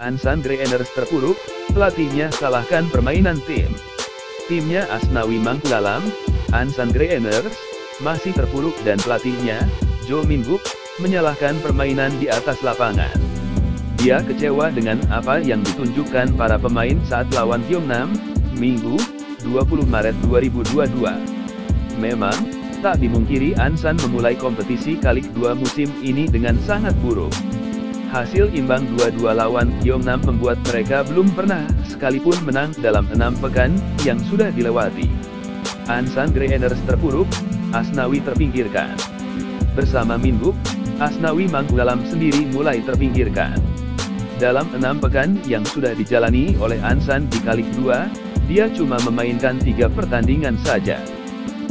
Ansan Greeners terpuruk, pelatihnya salahkan permainan tim. Timnya Asnawi Mangkualam, Ansan Greeners, masih terpuruk dan pelatihnya, Joe Mingguk, menyalahkan permainan di atas lapangan. Dia kecewa dengan apa yang ditunjukkan para pemain saat lawan Gyeongnam, Minggu, 20 Maret 2022. Memang, tak dimungkiri Ansan memulai kompetisi kali kedua musim ini dengan sangat buruk. Hasil imbang 2-2 lawan Gyeongnam membuat mereka belum pernah sekalipun menang dalam enam pekan yang sudah dilewati. Ansan Greeners terpuruk, Asnawi terpinggirkan. Bersama Minbuk, Asnawi Mangkualam sendiri mulai terpinggirkan. Dalam enam pekan yang sudah dijalani oleh Ansan di kali kedua, dia cuma memainkan tiga pertandingan saja.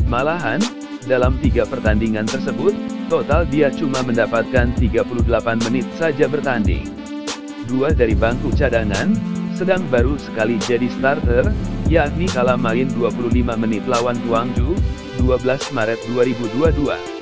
Malahan, dalam tiga pertandingan tersebut, total dia cuma mendapatkan 38 menit saja bertanding. Dua dari bangku cadangan, sedang baru sekali jadi starter, yakni kala main 25 menit lawan Guangzhou, 12 Maret 2022.